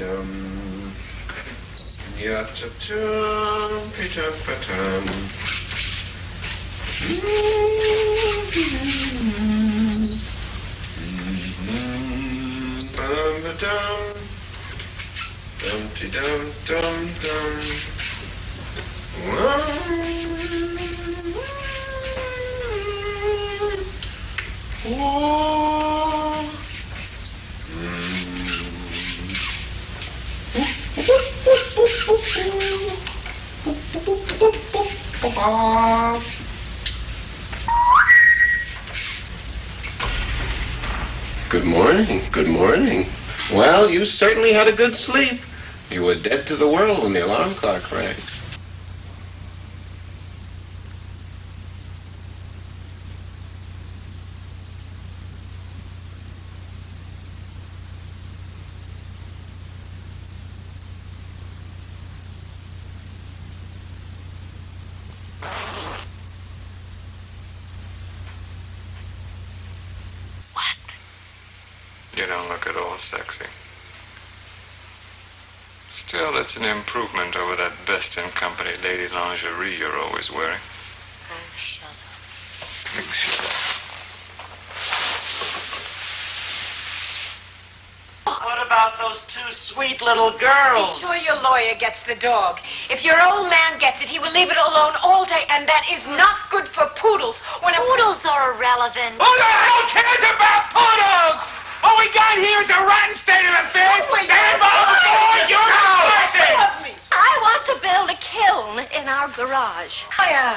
dum. Yatatum, Peter Patum. Bum ba dum. Dum ti dum dum dum. Whoa. Good morning. Good morning. Well, you certainly had a good sleep. You were dead to the world when the alarm clock rang. Don't look at all sexy. Still, it's an improvement over that best in company lady lingerie you're always wearing. Oh, shut up. Big shit. What about those two sweet little girls? Be sure your lawyer gets the dog. If your old man gets it, he will leave it alone all day, and that is not good for poodles. When a Poodles are irrelevant. Who the hell cares about poodles? All we got here is a rotten state of affairs. Oh, wait. That involves boys, you're not Love me. I want to build a kiln in our garage. Lawyer,